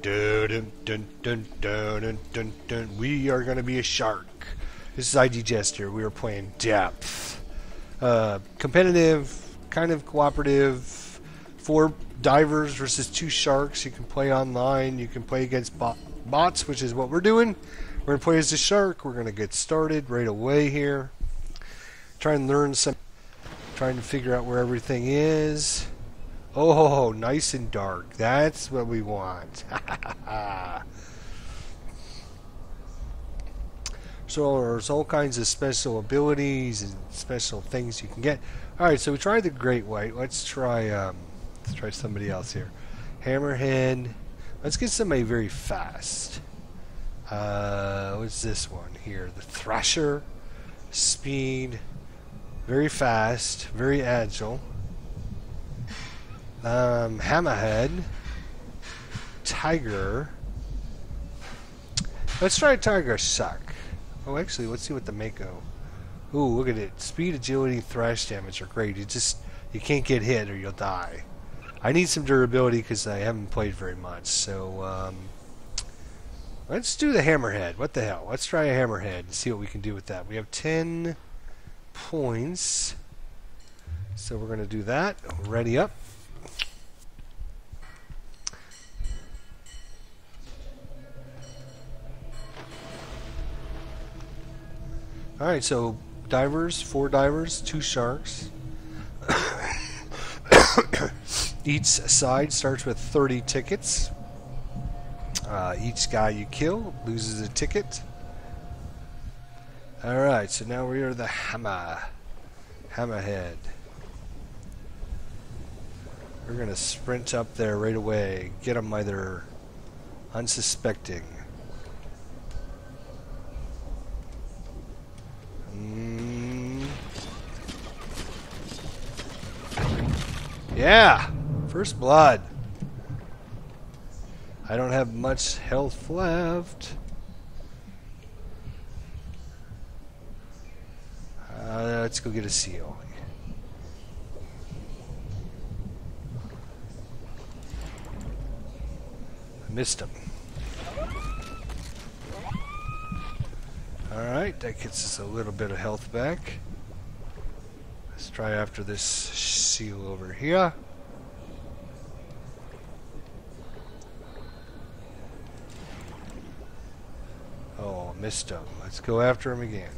Dun, dun, dun, dun, dun, dun. We are going to be a shark. This is ID Jester. We are playing Depth. Uh, competitive, kind of cooperative. Four divers versus two sharks. You can play online. You can play against bot bots, which is what we're doing. We're going to play as a shark. We're going to get started right away here. Try and learn some. Trying to figure out where everything is. Oh, nice and dark. That's what we want. so there's all kinds of special abilities and special things you can get. All right, so we tried the Great White. Let's try. Um, let's try somebody else here. Hammerhead. Let's get somebody very fast. Uh, what's this one here? The Thrasher. Speed. Very fast. Very agile. Um, Hammerhead. Tiger. Let's try Tiger Suck. Oh, actually, let's see what the Mako. Ooh, look at it. Speed, agility, thrash damage are great. You just you can't get hit or you'll die. I need some durability because I haven't played very much. So um, let's do the Hammerhead. What the hell? Let's try a Hammerhead and see what we can do with that. We have 10 points. So we're going to do that. Ready up. Alright, so divers, four divers, two sharks. each side starts with 30 tickets. Uh, each guy you kill loses a ticket. Alright, so now we are the hammer. Hammerhead. We're going to sprint up there right away. Get them either unsuspecting. Yeah! First blood. I don't have much health left. Uh, let's go get a seal. I missed him. Alright, that gets us a little bit of health back. Let's try after this seal over here. Oh, missed him. Let's go after him again.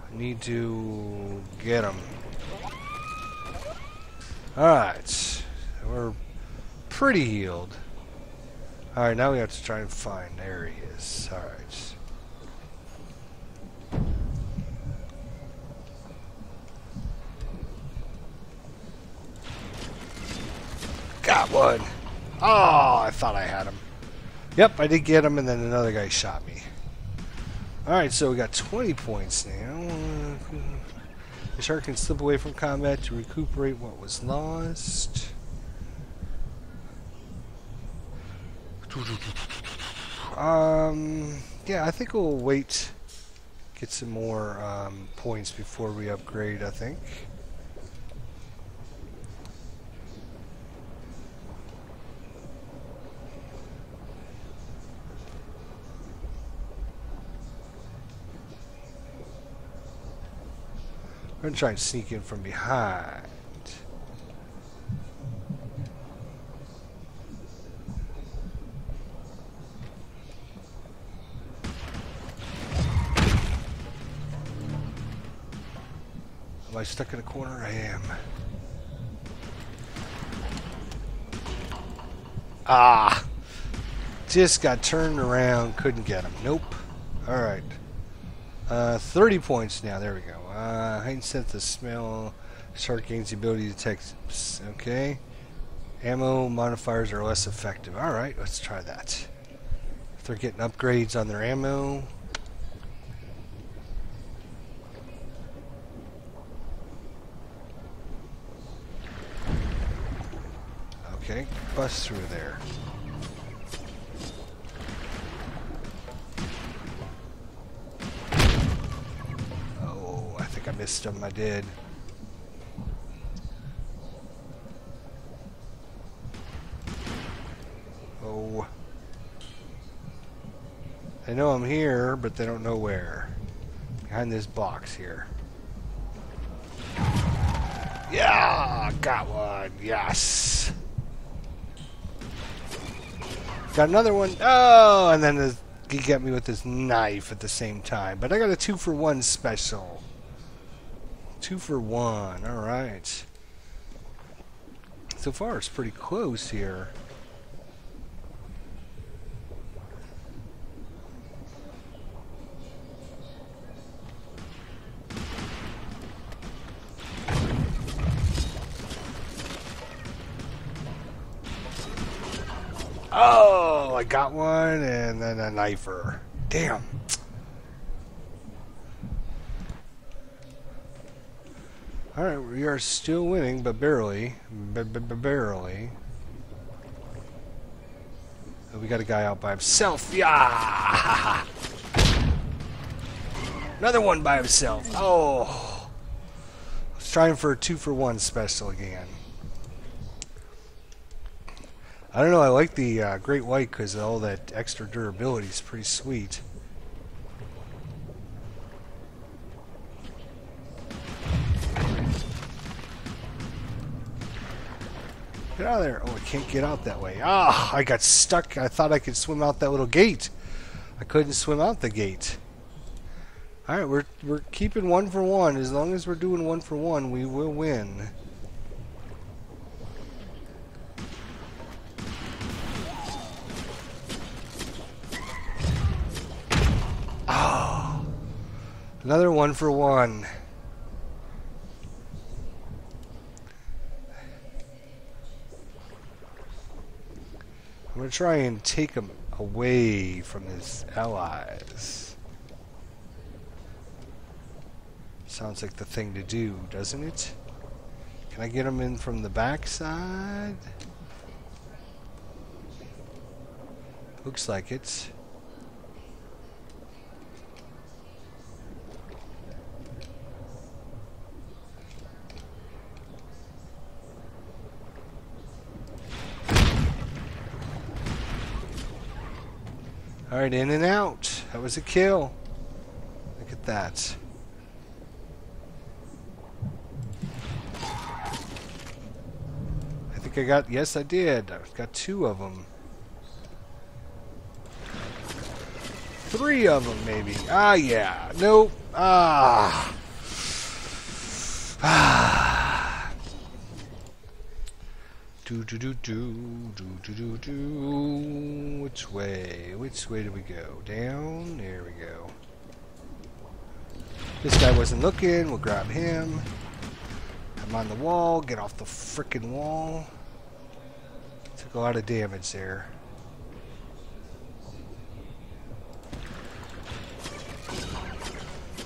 I need to get him. Alright. We're pretty healed. Alright, now we have to try and find. There he is. Alright. Got one. Oh, I thought I had him. Yep, I did get him, and then another guy shot me. Alright, so we got 20 points now. The shark can slip away from combat to recuperate what was lost. Um, yeah, I think we'll wait, get some more um, points before we upgrade, I think. I'm gonna try and sneak in from behind. I stuck in a corner? I am. Ah! Just got turned around, couldn't get him. Nope. Alright. Uh, 30 points now, there we go. Uh, heightened sense of smell. Shark gains the ability to detect. Okay. Ammo modifiers are less effective. Alright, let's try that. If they're getting upgrades on their ammo. Okay, bust through there. Oh, I think I missed him. I did. Oh. They know I'm here, but they don't know where. Behind this box here. Yeah! Got one. Yes! Got another one. Oh! And then the, he got me with his knife at the same time. But I got a two for one special. Two for one. Alright. So far, it's pretty close here. Oh, I got one, and then a knifer. Damn. Alright, we are still winning, but barely. B -b barely. We got a guy out by himself. Yeah! Another one by himself. Oh. I was trying for a two for one special again. I don't know, I like the uh, Great White because all that extra durability is pretty sweet. Get out of there. Oh, I can't get out that way. Ah, I got stuck. I thought I could swim out that little gate. I couldn't swim out the gate. Alright, we're, we're keeping one for one. As long as we're doing one for one, we will win. Another one for one. I'm going to try and take him away from his allies. Sounds like the thing to do, doesn't it? Can I get him in from the backside? Looks like it. Alright, in and out. That was a kill. Look at that. I think I got, yes I did. I got two of them. Three of them maybe. Ah, yeah. Nope. Ah. Ah. Do do do do do do do do. Which way? Which way do we go? Down. There we go. This guy wasn't looking. We'll grab him. I'm on the wall. Get off the frickin' wall. Took a lot of damage there.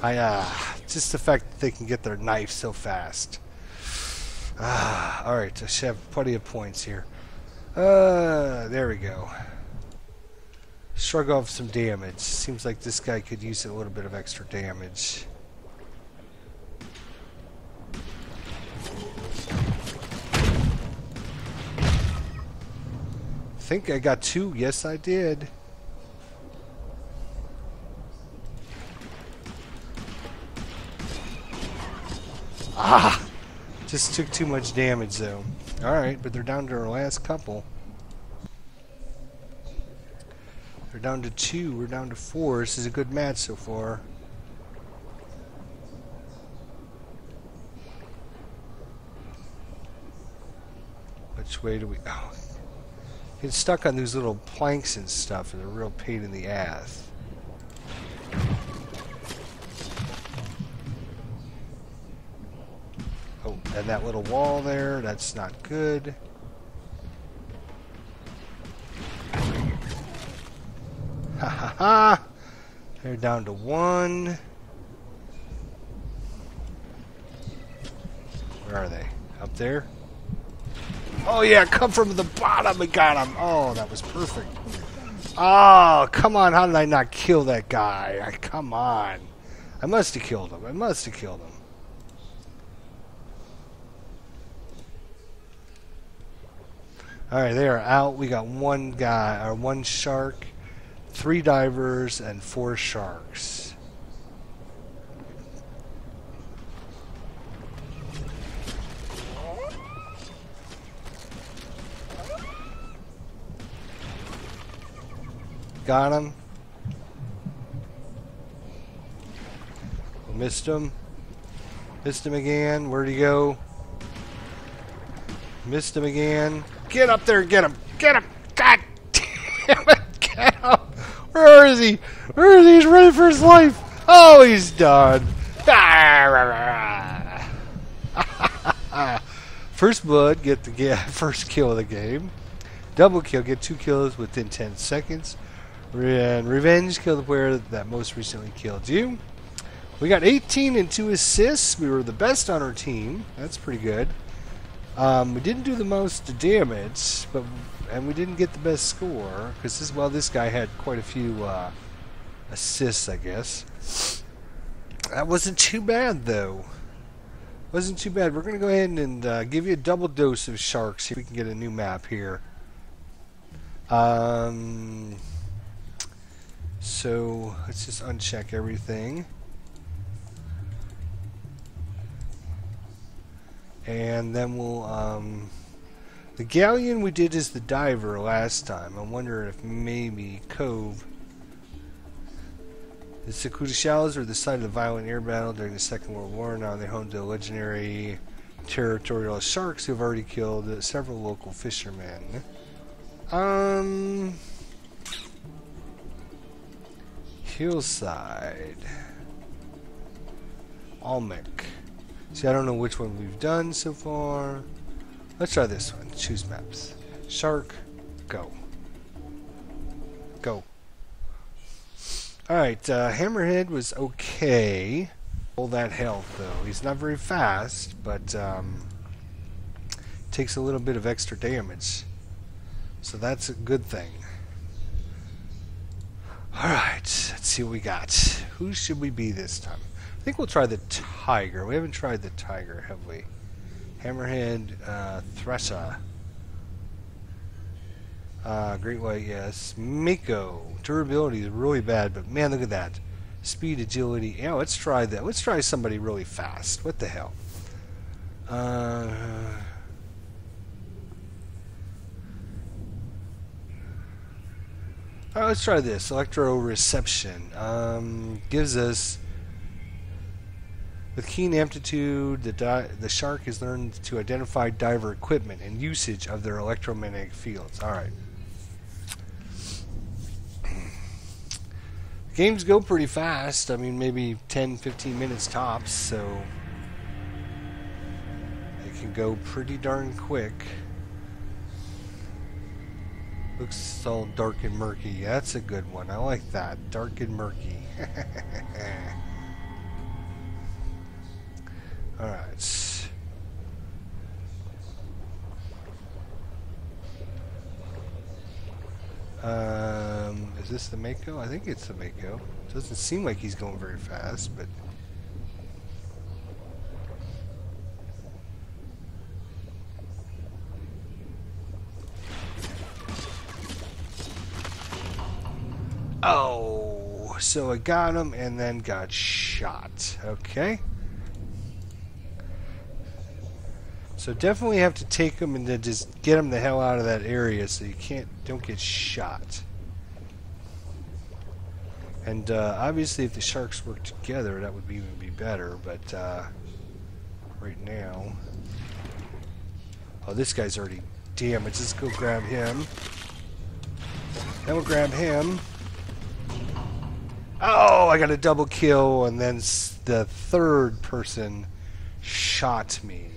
I uh, just the fact that they can get their knife so fast. Ah, alright, I should have plenty of points here. Uh, there we go. Shrug off some damage. Seems like this guy could use a little bit of extra damage. I think I got two. Yes, I did. Ah! Just took too much damage, though. Alright, but they're down to our last couple. They're down to two. We're down to four. This is a good match so far. Which way do we... Oh. Getting stuck on these little planks and stuff is a real pain in the ass. And that little wall there, that's not good. Ha ha ha! They're down to one. Where are they? Up there? Oh yeah, come from the bottom and got him. Oh, that was perfect. Oh, come on. How did I not kill that guy? Come on. I must have killed him. I must have killed him. All right, they are out. We got one guy, or one shark, three divers, and four sharks. Got him. Missed him. Missed him again. Where'd he go? Missed him again. Get up there and get him. Get him. God damn it. Get him. Where is he? Where is he? He's ready for his life. Oh, he's done. First blood, get the first kill of the game. Double kill, get two kills within 10 seconds. And revenge, kill the player that most recently killed you. We got 18 and 2 assists. We were the best on our team. That's pretty good. Um, we didn't do the most damage, but and we didn't get the best score because this well this guy had quite a few uh, assists, I guess. That wasn't too bad though. Wasn't too bad. We're gonna go ahead and uh, give you a double dose of sharks. See if we can get a new map here. Um. So let's just uncheck everything. And then we'll, um, the galleon we did is the diver last time. I'm wondering if maybe Cove. The Sakura Shallows were the site of the violent air battle during the Second World War. Now they're home to legendary territorial sharks who have already killed several local fishermen. Um, Hillside. Almec. See, I don't know which one we've done so far. Let's try this one. Choose maps. Shark, go. Go. Alright, uh, Hammerhead was okay. All that health, though. He's not very fast, but um, takes a little bit of extra damage. So that's a good thing. Alright, let's see what we got. Who should we be this time? Think we'll try the tiger. We haven't tried the tiger, have we? Hammerhead, uh, Thresher. Uh, Great White, yes. Mako. Durability is really bad, but man, look at that. Speed, agility. Yeah, let's try that. Let's try somebody really fast. What the hell? Uh, All right, let's try this. Electroreception um, gives us with keen aptitude, the, the shark has learned to identify diver equipment and usage of their electromagnetic fields. All right. Games go pretty fast. I mean, maybe 10, 15 minutes tops, so they can go pretty darn quick. Looks all dark and murky. That's a good one. I like that. Dark and murky. Alright. Um, is this the Mako? I think it's the Mako. Doesn't seem like he's going very fast, but... Oh, so I got him and then got shot. Okay. So definitely have to take them and then just get them the hell out of that area so you can't don't get shot. And uh, obviously, if the sharks work together, that would be, even be better. But uh, right now, oh, this guy's already damaged. Let's go grab him. Then we'll grab him. Oh, I got a double kill, and then the third person shot me.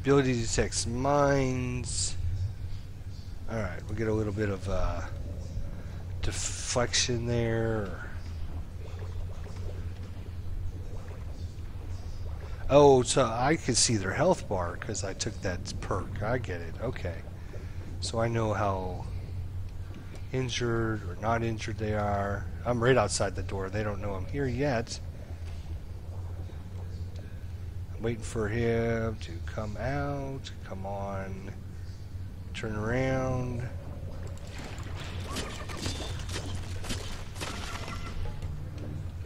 Ability detects mines. Alright, we'll get a little bit of uh, deflection there. Oh, so I can see their health bar because I took that perk. I get it. Okay. So I know how injured or not injured they are. I'm right outside the door. They don't know I'm here yet. Waiting for him to come out. Come on. Turn around.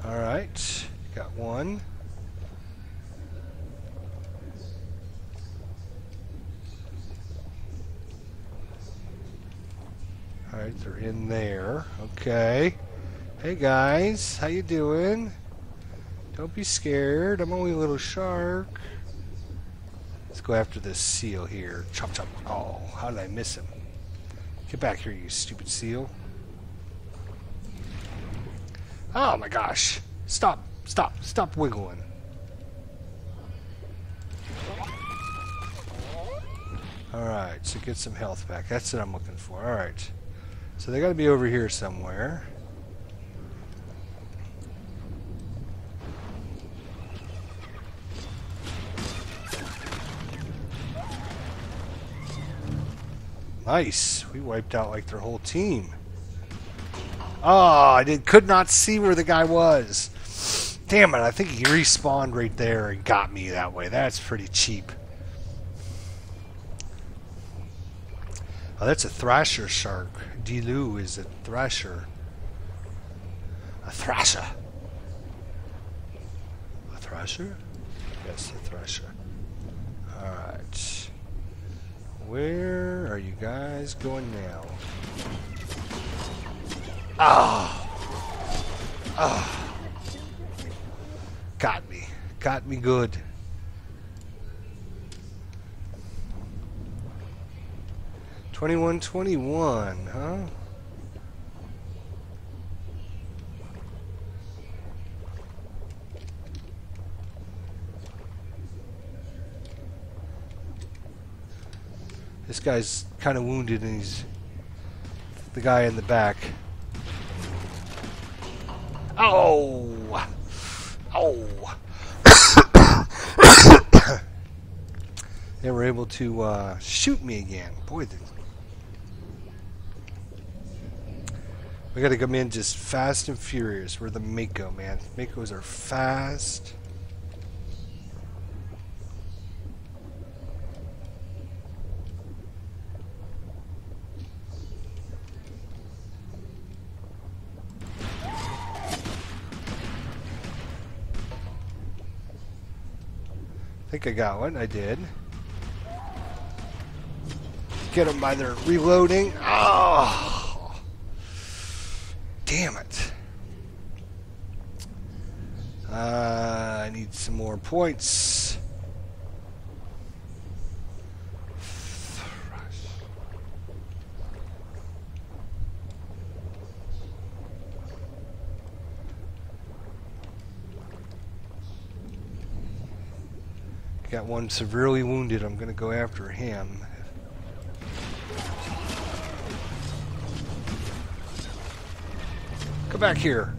Alright. Got one. Alright, they're in there. Okay. Hey guys, how you doing? Don't be scared. I'm only a little shark. Let's go after this seal here. Chop chop. Oh, how did I miss him? Get back here, you stupid seal. Oh my gosh. Stop, stop, stop wiggling. Alright, so get some health back. That's what I'm looking for. Alright. So they gotta be over here somewhere. Nice. We wiped out like their whole team. Oh, I did could not see where the guy was. Damn it, I think he respawned right there and got me that way. That's pretty cheap. Oh, that's a thrasher shark. Dilu is a thrasher. A thrasher. A thrasher? Yes, a thrasher. Alright. Where are you guys going now? Ah! Ah! Got me. Got me good. Twenty-one, twenty-one, huh? Guy's kind of wounded and he's the guy in the back. Oh! Oh! they were able to uh, shoot me again. Boy, we gotta come in just fast and furious. We're the Mako, man. Makos are fast. Think I got one. I did. Get them by their reloading. Oh! Damn it. Uh, I need some more points. Got one severely wounded. I'm going to go after him. Come back here.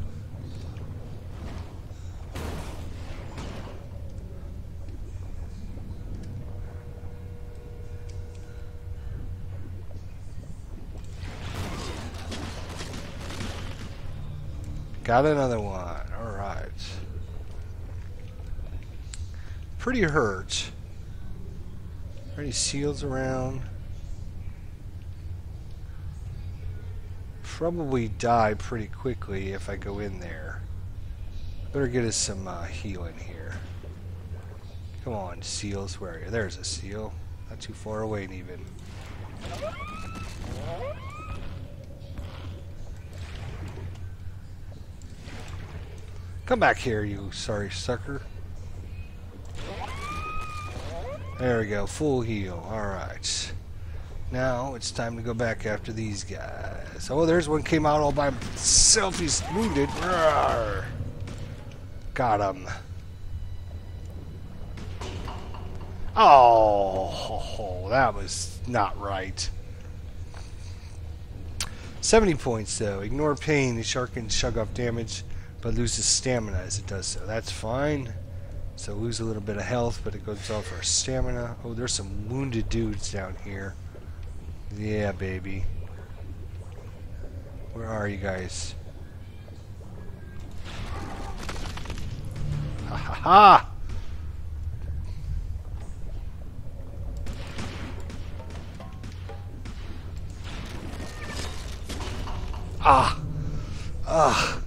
Got another one. Alright pretty hurt. Are Any seals around? Probably die pretty quickly if I go in there. Better get us some uh, healing here. Come on, seals, where are you? There's a seal. Not too far away even. Come back here, you sorry sucker. There we go, full heal. Alright. Now it's time to go back after these guys. Oh, there's one came out all by himself. He's wounded. Got him. Oh, that was not right. 70 points though. Ignore pain. The shark can shrug off damage, but loses stamina as it does so. That's fine. So lose a little bit of health, but it goes off our stamina. Oh, there's some wounded dudes down here. Yeah, baby. Where are you guys? Ha ha ha! Ah! Ah!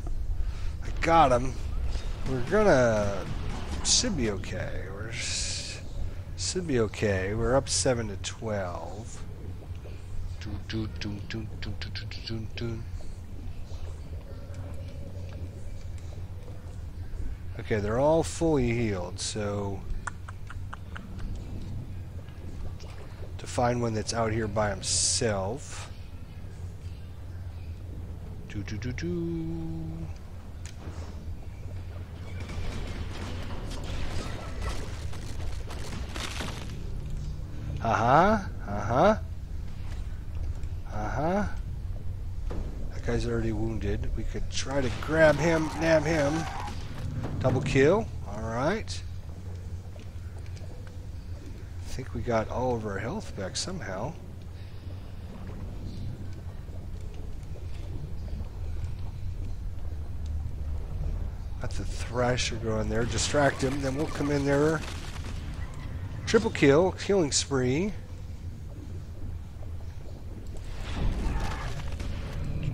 I got him. We're gonna Sibioke. We're, okay. We're up 7 to 12. Okay, they're all fully healed, so... To find one that's out here by himself... Uh-huh. Uh-huh. Uh-huh. That guy's already wounded. We could try to grab him, nab him. Double kill. Alright. I think we got all of our health back somehow. Got the Thrasher going there. Distract him. Then we'll come in there. Triple kill. Killing spree.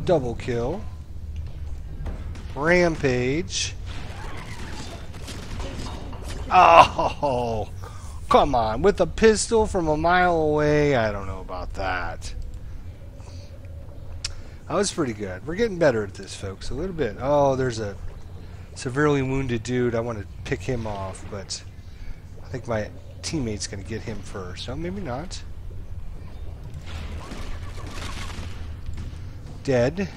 Double kill. Rampage. Oh, come on. With a pistol from a mile away? I don't know about that. That was pretty good. We're getting better at this, folks. A little bit. Oh, there's a severely wounded dude. I want to pick him off, but I think my teammate's going to get him first. Oh, maybe not. Dead.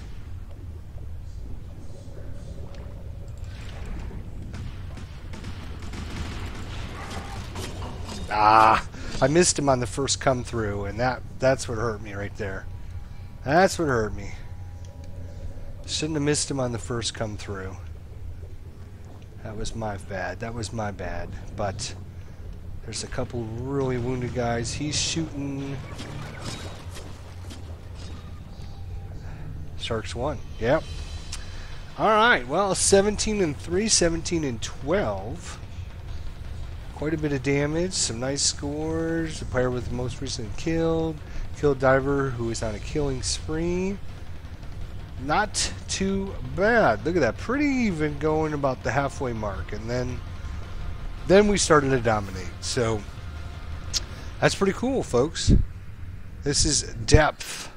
Ah, I missed him on the first come through, and that that's what hurt me right there. That's what hurt me. Shouldn't have missed him on the first come through. That was my bad. That was my bad. But there's a couple really wounded guys. He's shooting. Sharks won. Yep. All right. Well, 17 and 3, 17 and 12 quite a bit of damage, some nice scores. The player with the most recent killed, killed diver who is on a killing spree. Not too bad. Look at that, pretty even going about the halfway mark, and then then we started to dominate. So that's pretty cool, folks. This is depth.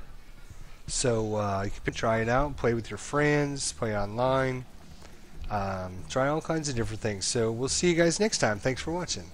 So uh, you can try it out, play with your friends, play online. Um, try all kinds of different things. So we'll see you guys next time. Thanks for watching.